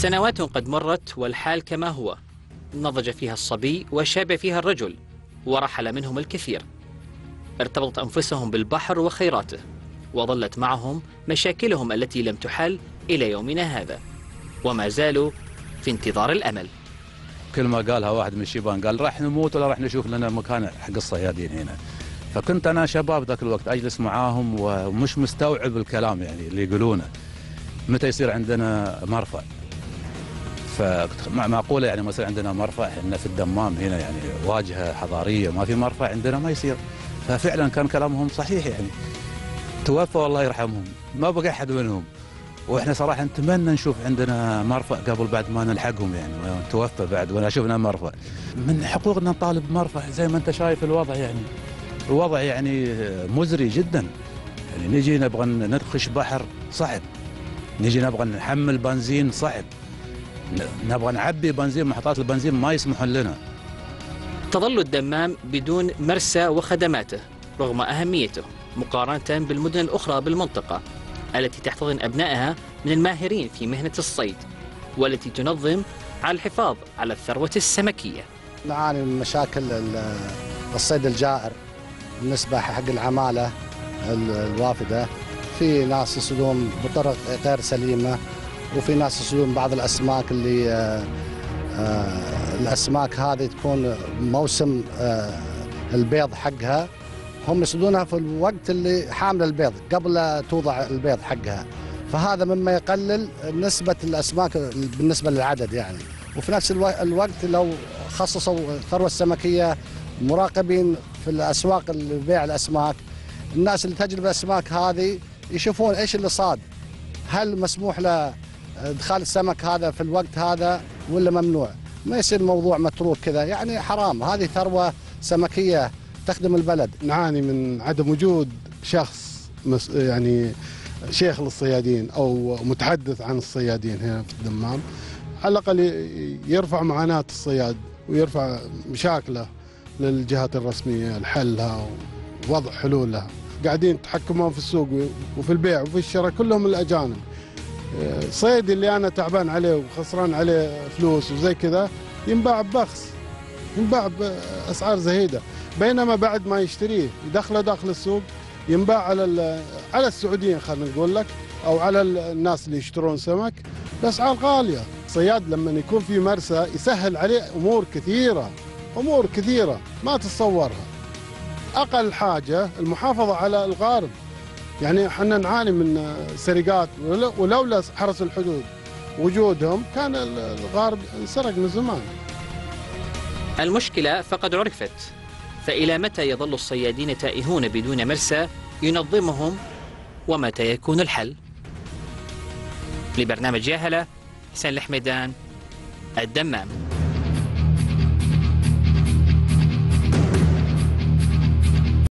سنوات قد مرت والحال كما هو. نضج فيها الصبي وشاب فيها الرجل ورحل منهم الكثير. ارتبطت أنفسهم بالبحر وخيراته وظلت معهم مشاكلهم التي لم تحل إلى يومنا هذا. وما زالوا في انتظار الأمل. كل ما قالها واحد من الشيبان قال راح نموت ولا راح نشوف لنا مكان حق الصيادين هنا. فكنت أنا شباب ذاك الوقت أجلس معاهم ومش مستوعب الكلام يعني اللي يقولونه. متى يصير عندنا مرفأ؟ فمعقوله يعني يصير عندنا مرفأ إحنا في الدمام هنا يعني واجهة حضارية ما في مرفأ عندنا ما يصير. ففعلا كان كلامهم صحيح يعني. توفى الله يرحمهم. ما بقى أحد منهم. وإحنا صراحة نتمنى نشوف عندنا مرفأ قبل بعد ما نلحقهم يعني. توفى بعد ولا شفنا مرفأ. من حقوقنا نطالب مرفأ زي ما أنت شايف الوضع يعني. الوضع يعني مزري جدا. يعني نجي نبغى ندخش بحر صعب. نجي نبغى نحمل بنزين صعب. نبغى نعبي بنزين محطات البنزين ما يسمحون لنا. تظل الدمام بدون مرسى وخدماته رغم أهميته مقارنة بالمدن الأخرى بالمنطقة التي تحتضن أبنائها من الماهرين في مهنة الصيد والتي تنظم على الحفاظ على الثروة السمكية. نعاني من مشاكل الصيد الجائر بالنسبة حق العمالة الوافدة. في ناس يصيدون بطرق غير سليمة وفي ناس يصيدون بعض الأسماك اللي آه، آه، الأسماك هذه تكون موسم آه، البيض حقها. هم يصيدونها في الوقت اللي حامل البيض قبل توضع البيض حقها. فهذا مما يقلل نسبة الأسماك بالنسبة للعدد يعني. وفي نفس الوقت لو خصصوا الثروة السمكية مراقبين في الأسواق اللي بيع الأسماك الناس اللي تجلب الأسماك هذه يشوفون إيش اللي صاد. هل مسموح له ادخال السمك هذا في الوقت هذا ولا ممنوع؟ ما يصير موضوع متروك كذا يعني حرام. هذه ثروة سمكية تخدم البلد. نعاني من عدم وجود شخص يعني شيخ للصيادين أو متحدث عن الصيادين هنا في الدمام. على الأقل يرفع معاناة الصياد ويرفع مشاكله للجهات الرسمية لحلها ووضع حلول لها قاعدين يتحكمون في السوق وفي البيع وفي الشراء كلهم الأجانب. صيدي اللي أنا تعبان عليه وخسران عليه فلوس وزي كذا ينباع ببخس ينباع بأسعار زهيدة. بينما بعد ما يشتريه يدخله داخل السوق ينباع على على السعوديين خلينا نقول لك أو على الناس اللي يشترون سمك بأسعار غالية. صياد لما يكون في مرسى يسهل عليه أمور كثيرة أمور كثيرة ما تتصورها. أقل حاجة المحافظة على الغارب يعني إحنا نعاني من سرقات ولولا حرس الحدود وجودهم كان الغارب انسرق من زمان. المشكلة فقد عرفت فإلى متى يظل الصيادين تائهون بدون مرسى ينظمهم ومتى يكون الحل؟ لبرنامج ياهلة حسين الحميدان الدمام.